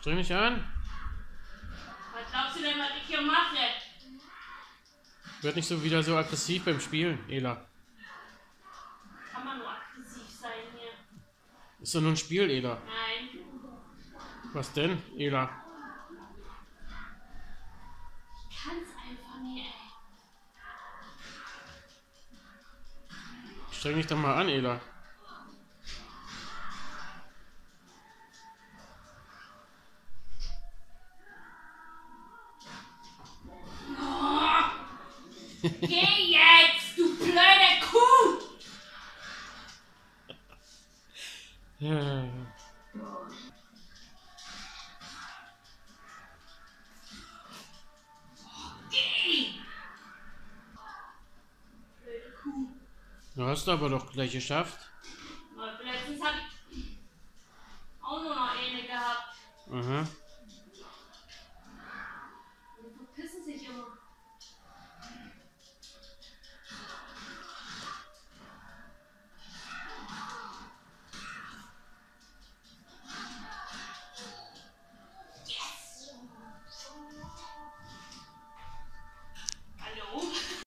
Streng dich an. Was glaubst du denn, was ich hier mache? Wird nicht so wieder so aggressiv beim Spielen, Ela. Kann man nur aggressiv sein hier. Ist doch nur ein Spiel, Ela. Nein. Was denn, Ela? Ich kann's einfach nicht, ey. Streng dich doch mal an, Ela. Geh jetzt, du blöde Kuh! Ja. Geh! Blöde Kuh. Du hast aber doch gleich geschafft. Letztens hab ich auch nur noch eine gehabt. Aha.